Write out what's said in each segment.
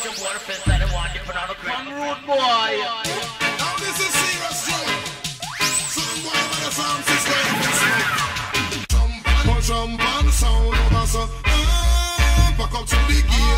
watching waterfalls that I want to put on a crown. One rude boy. Now this is serious joke. Jump and sound over, so ah, back up to the gear.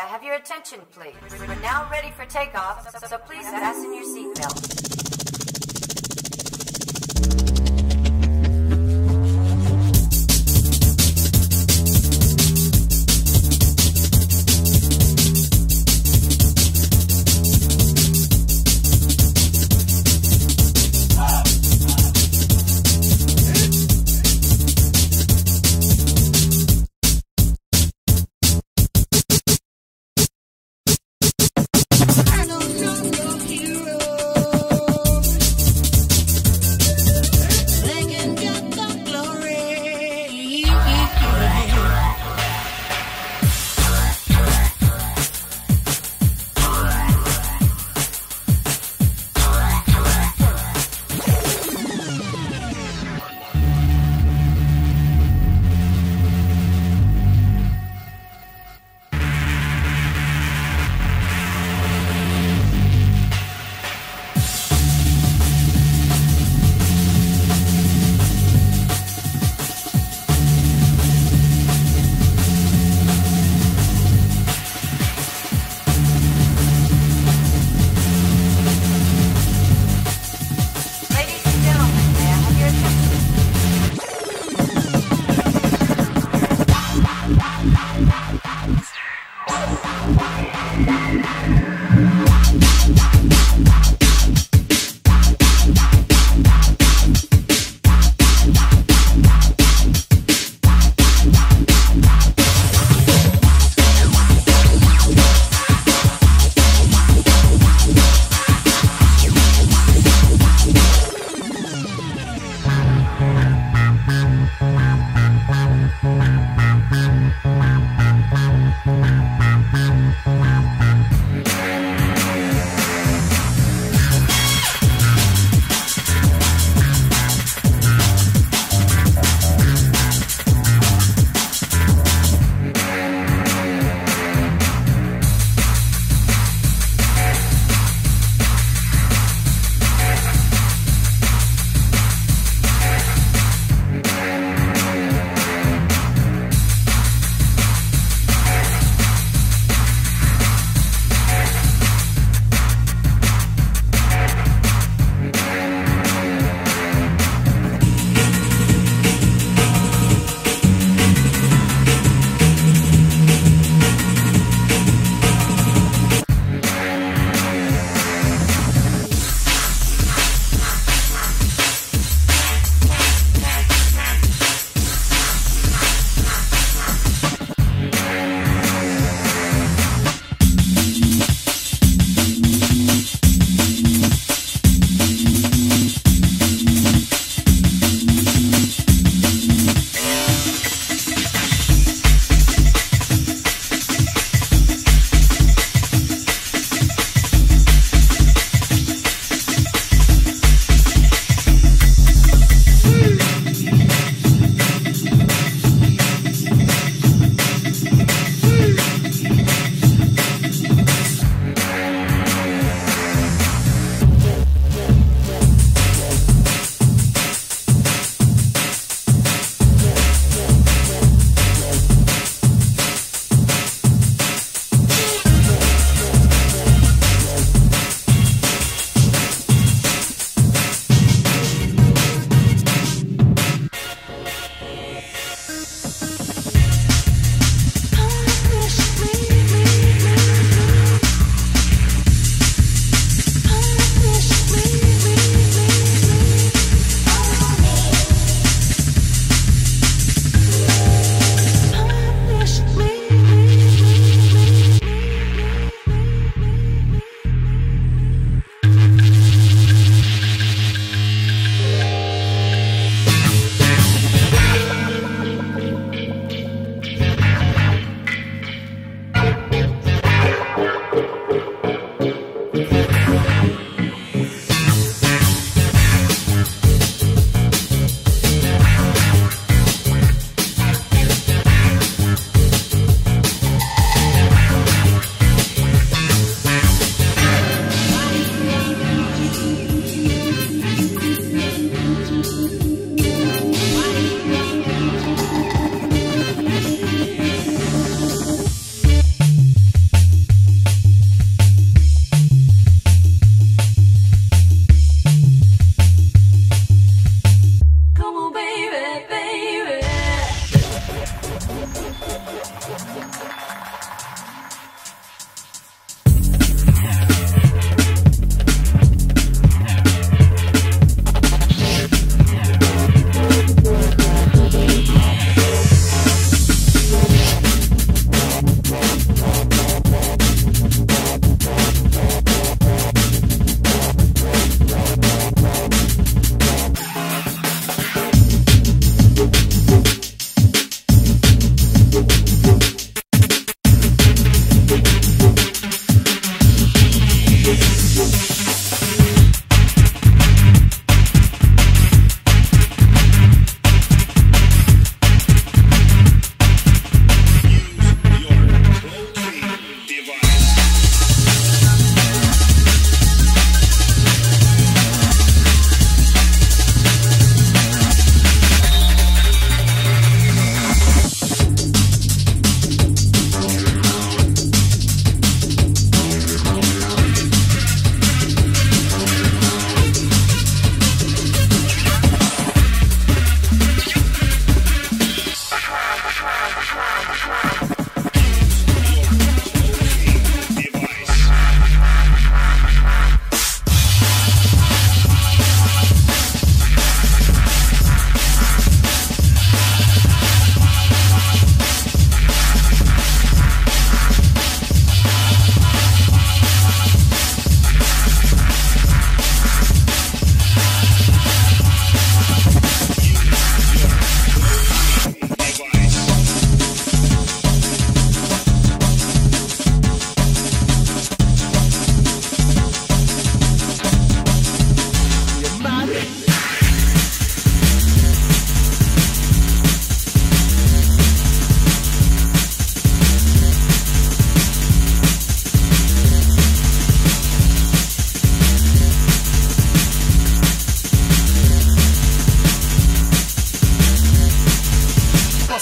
I have your attention, please? We're now ready for takeoff, so please fasten your seatbelt.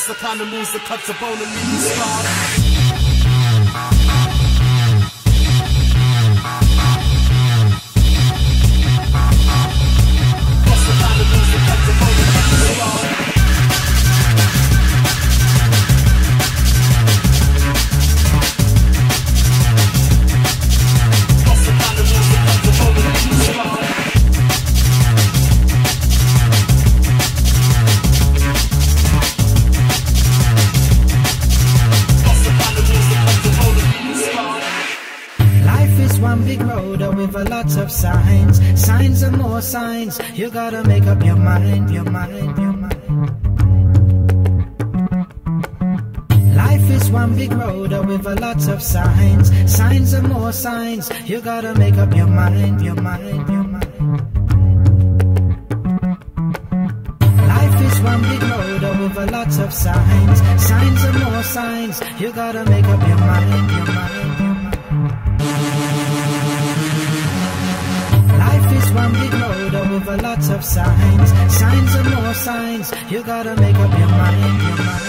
the kind of moves that cuts a bone in me, scars. You gotta make up your mind, your mind, your mind. Life is one big road with a lots of signs. Signs and more signs. You gotta make up your mind, your mind, your mind. Life is one big road with a lots of signs. Signs and more signs. You gotta make up your mind, your mind. signs, signs and more signs. You gotta make up your mind, your mind.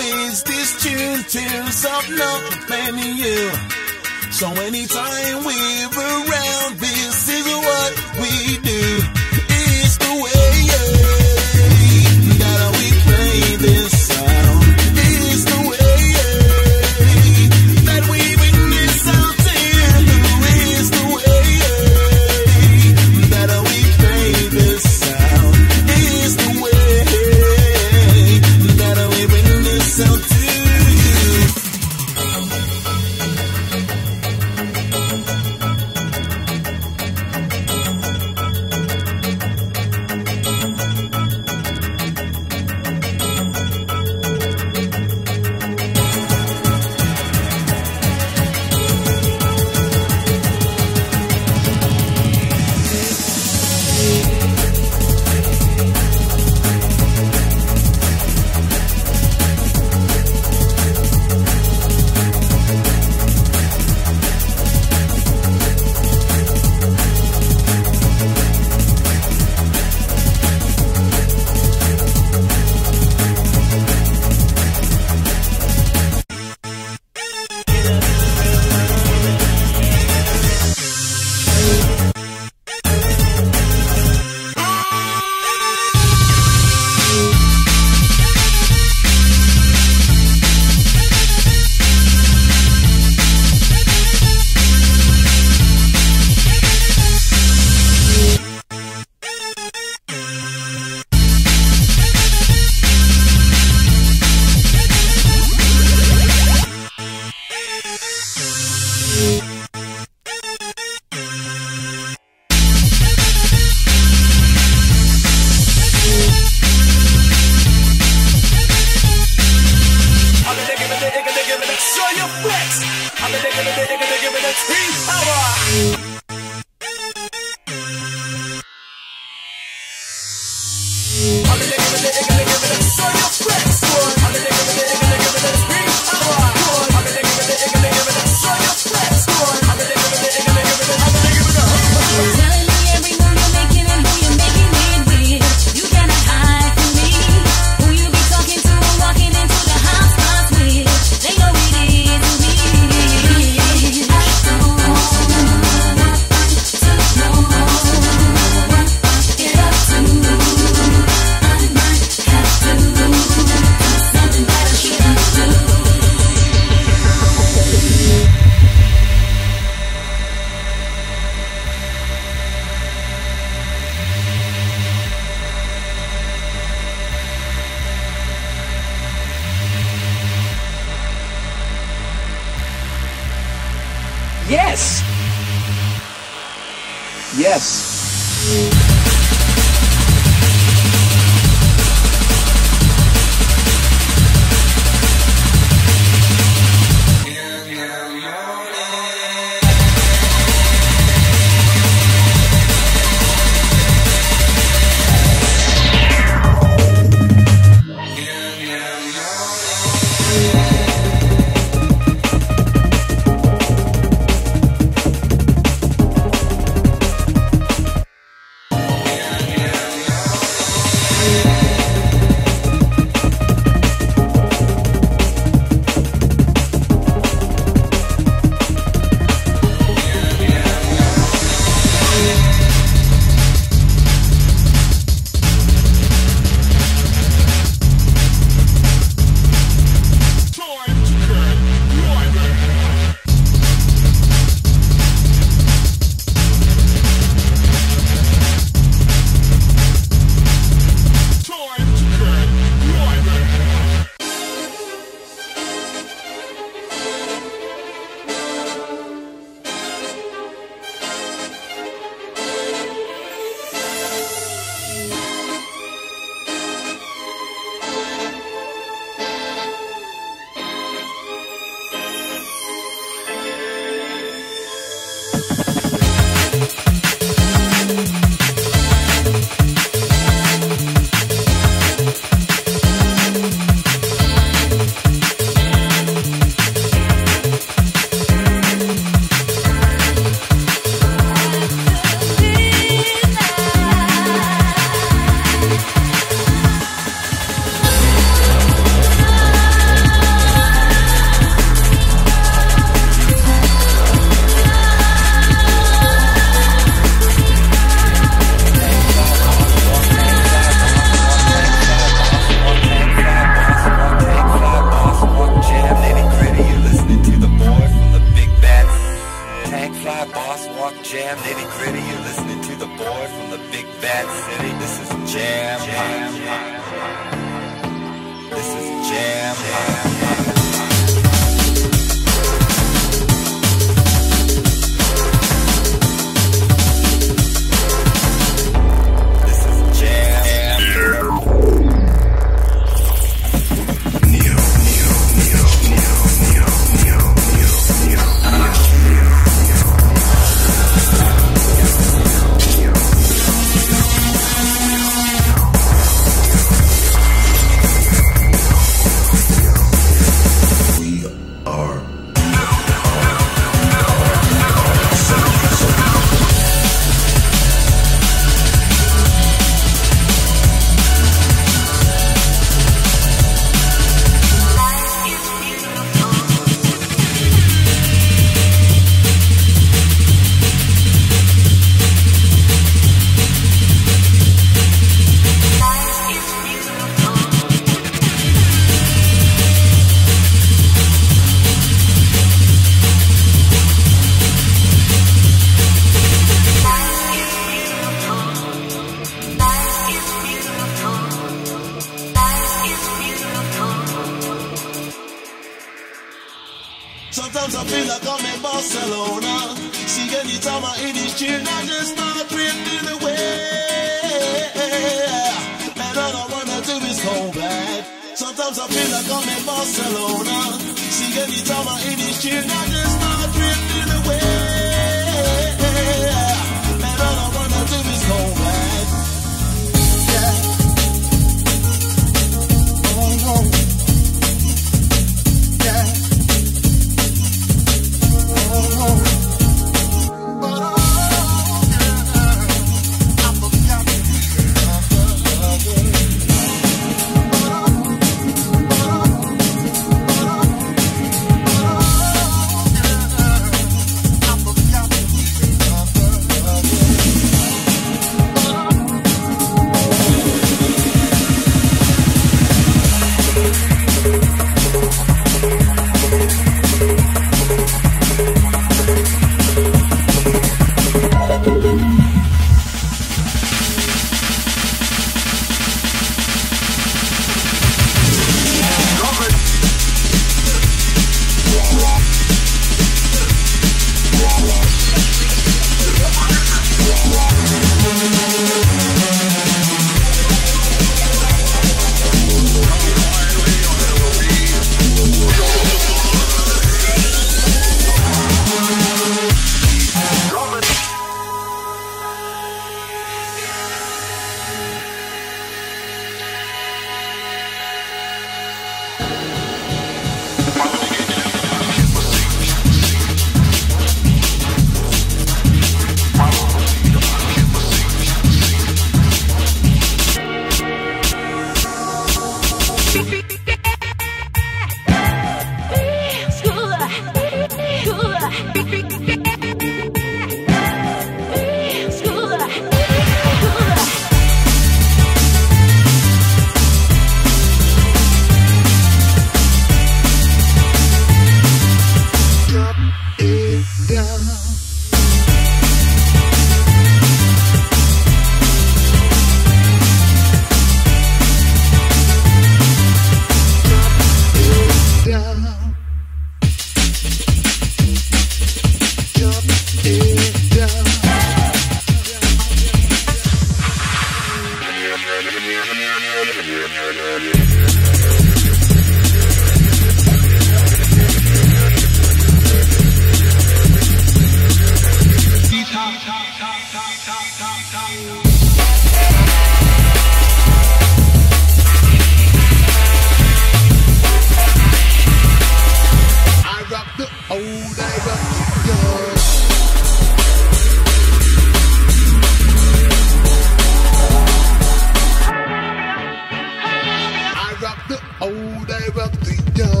Rock the old, I rock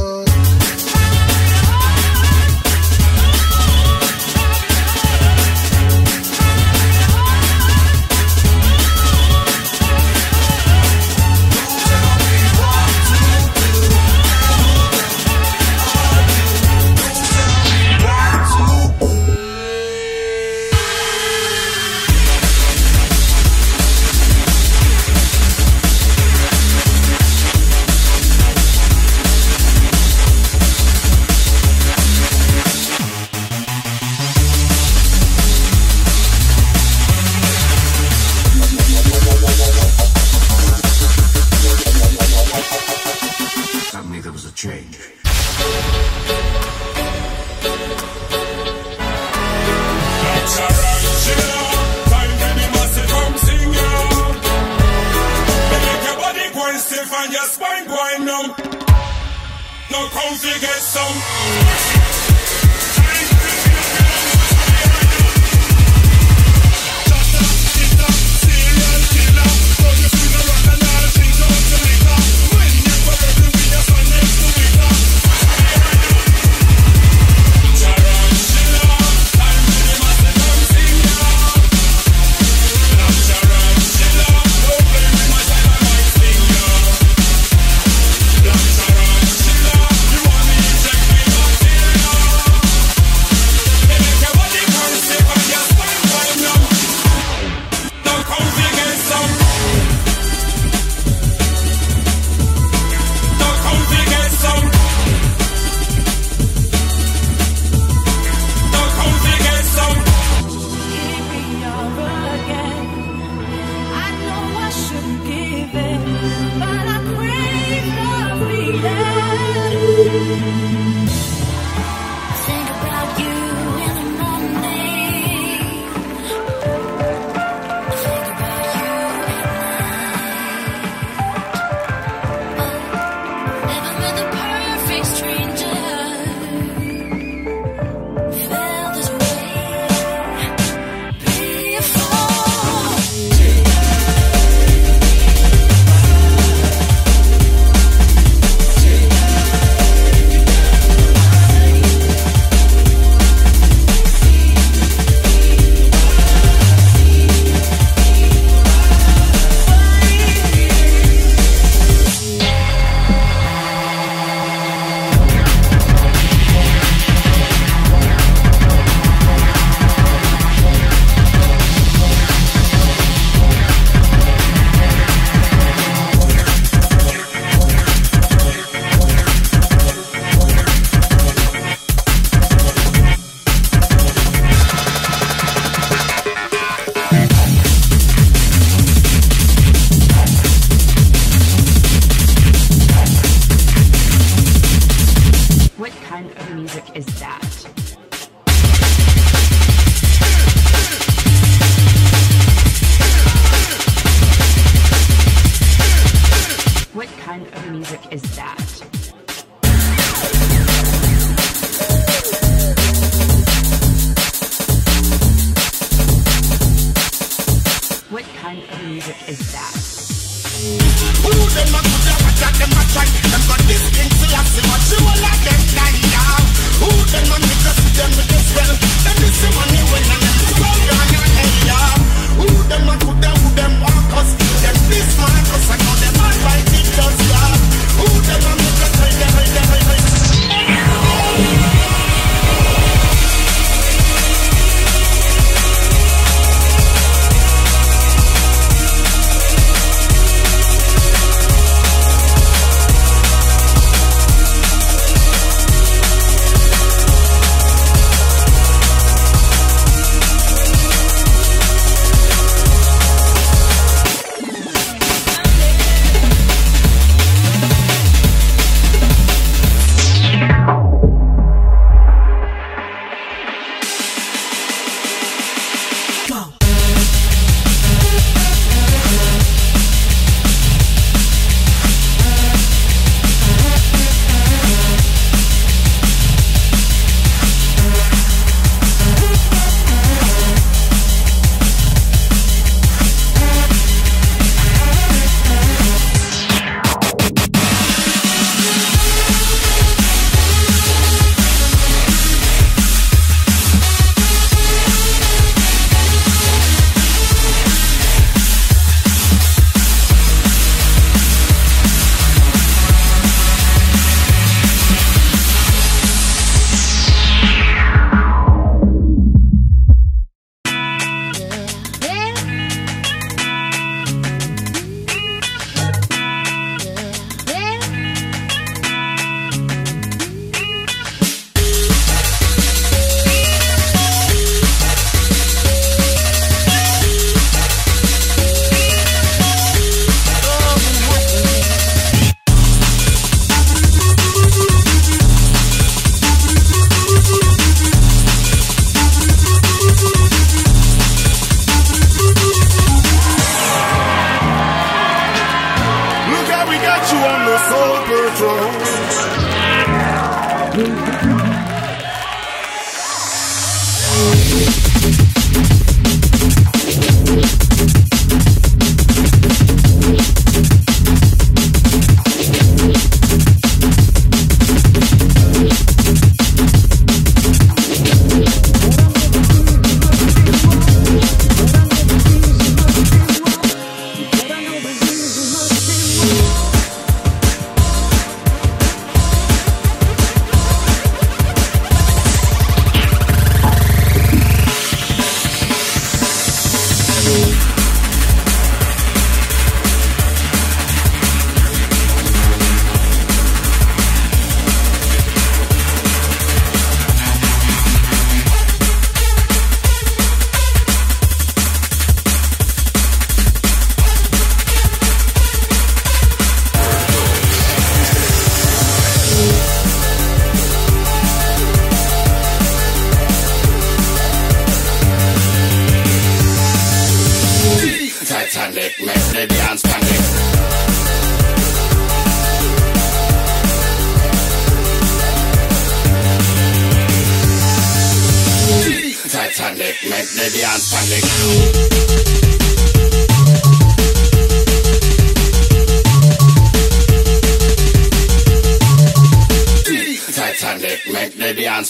that? Who them a them a try Them got this thing see what you them Who them a niggas see them well Them the money when them your head yeah Who them a who them walk us Them this us I know them Who them a make us hey Titanic,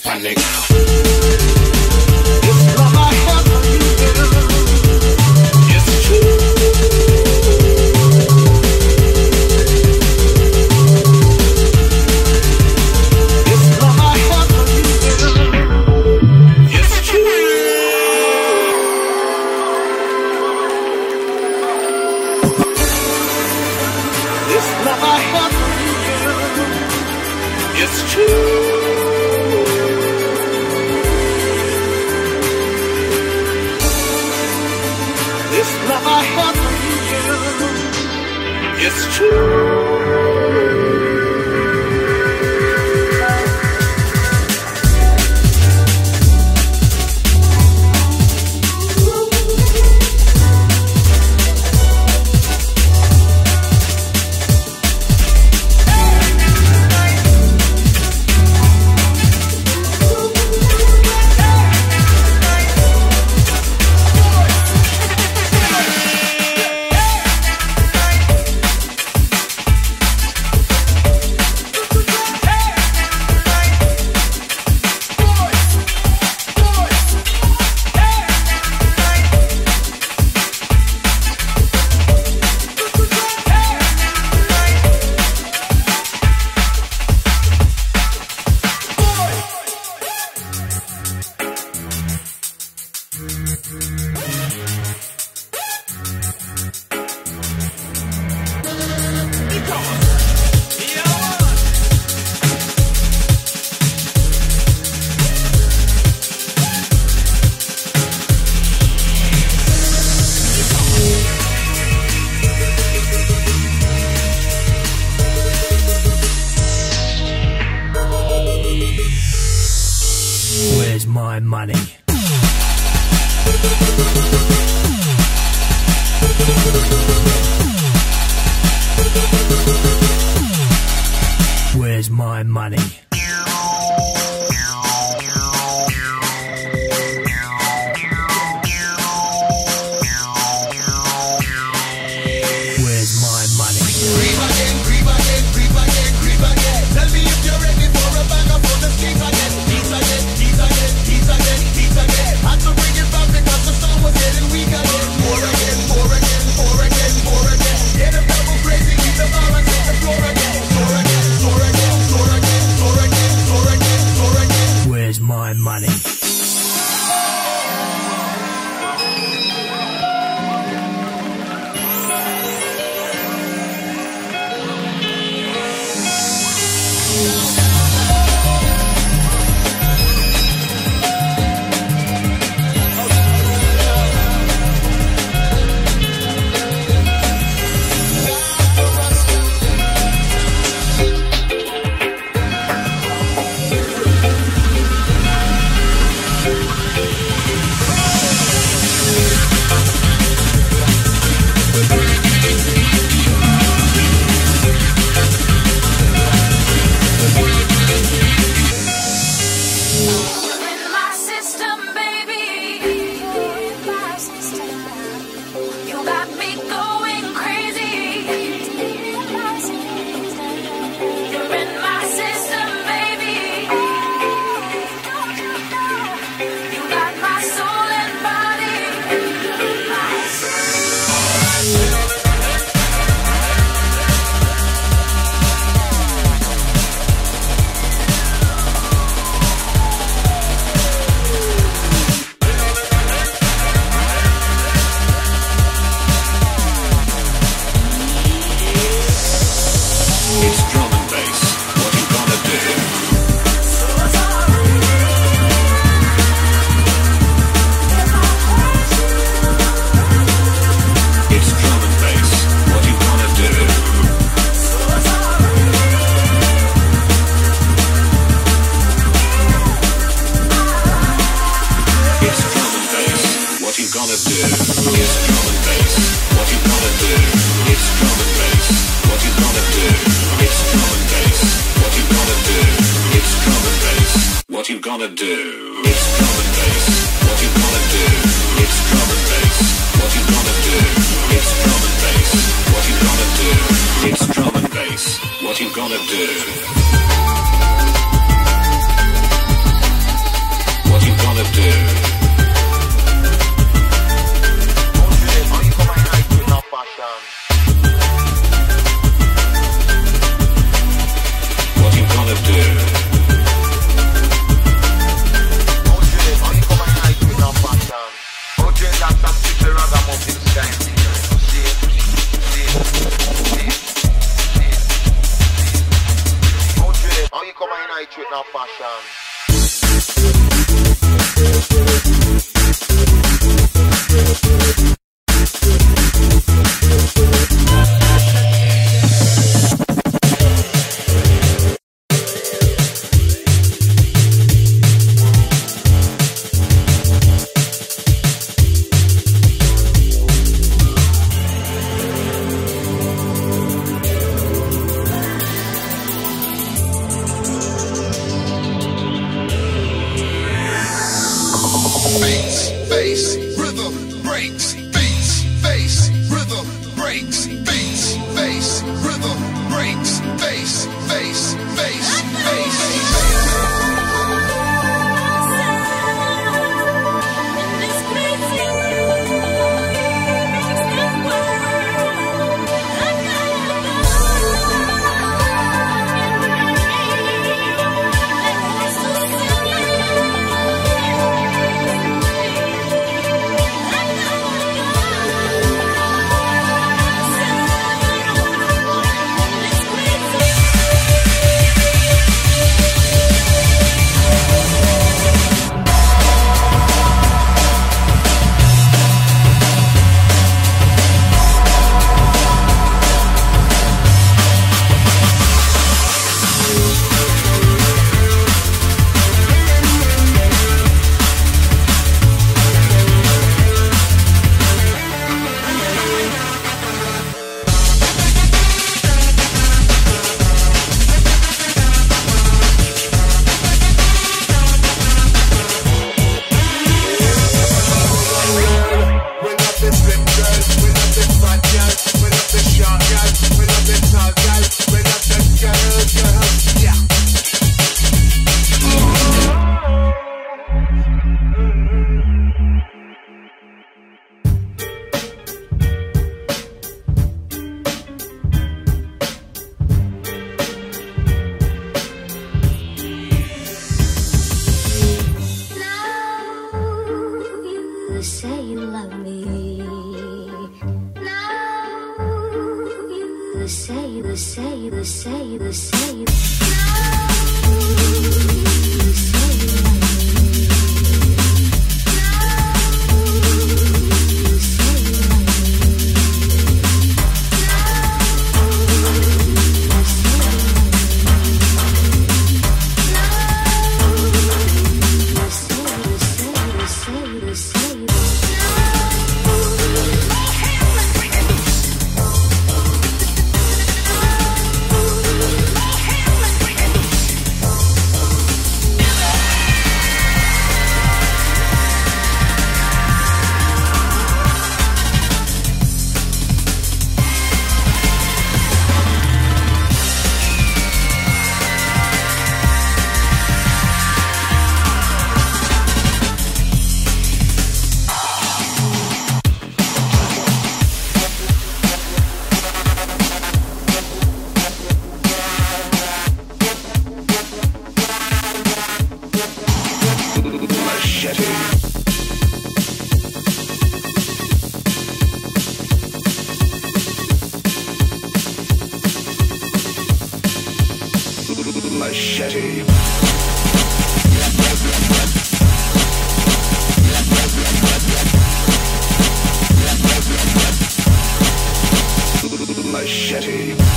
panic. nitrate now fashion. Machete. Machete.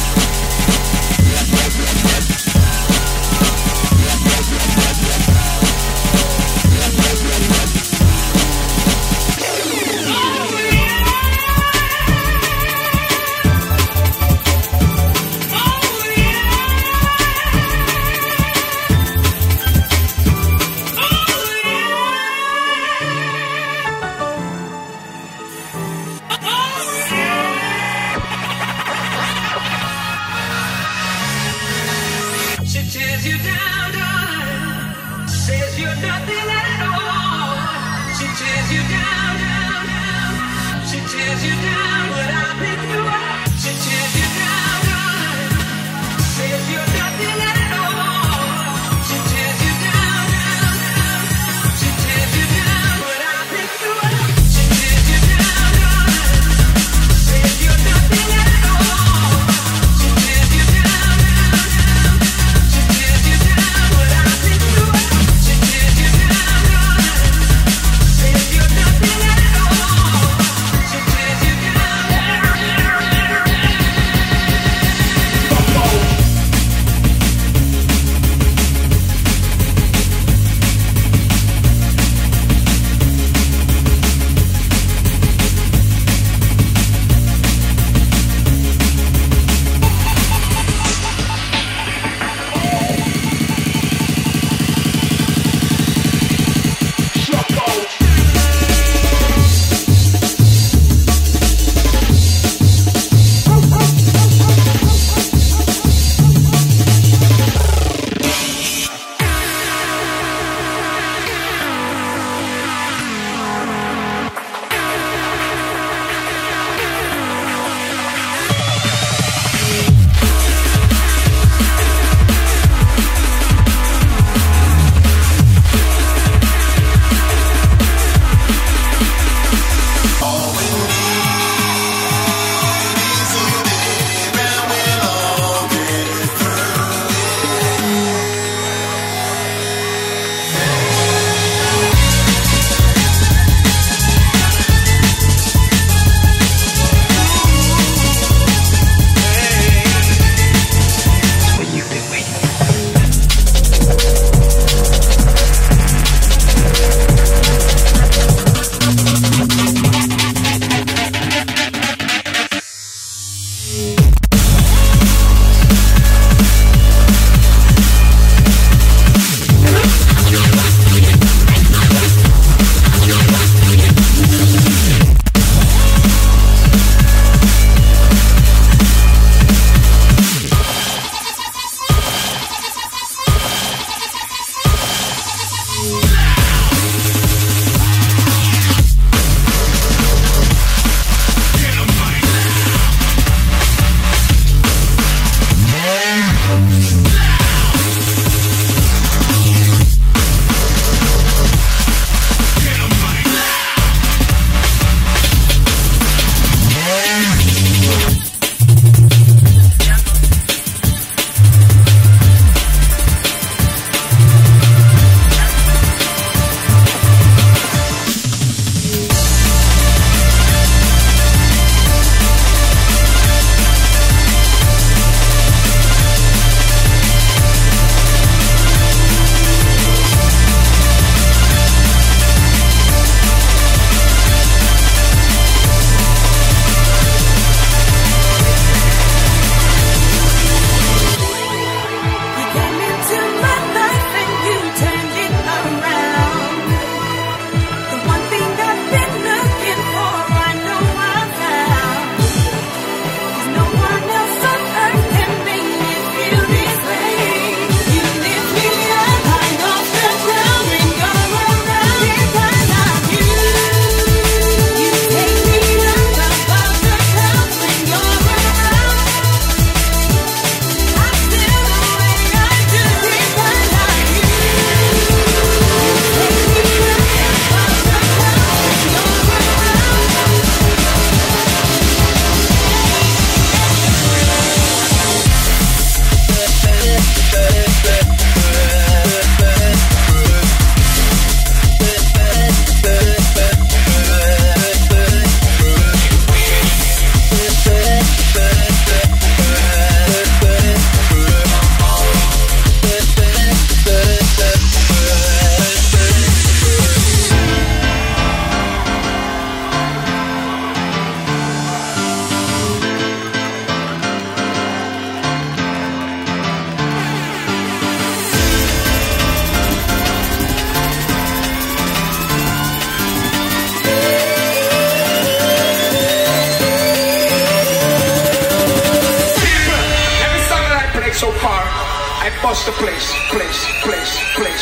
Bust the place, place, place, place,